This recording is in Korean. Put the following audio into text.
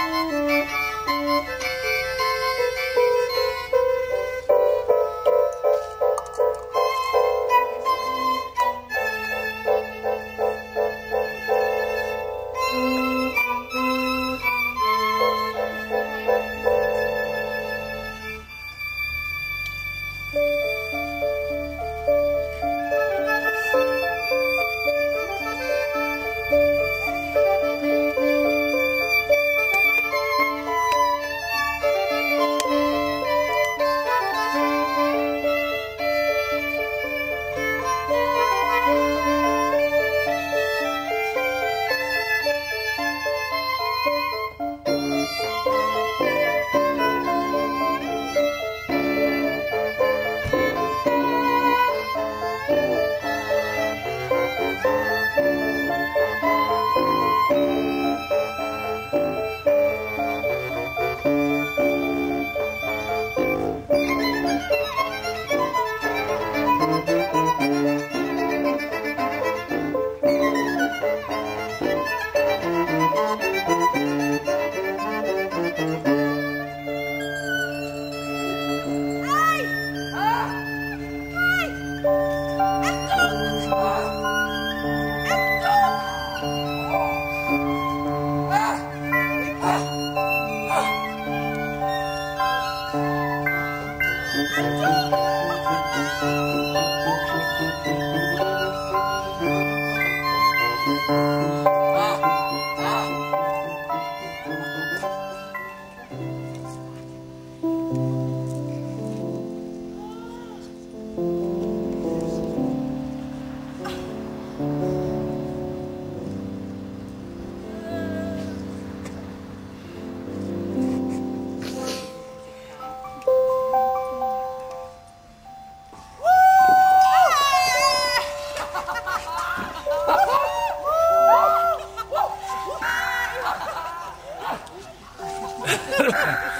Thank you. 中国。Oh.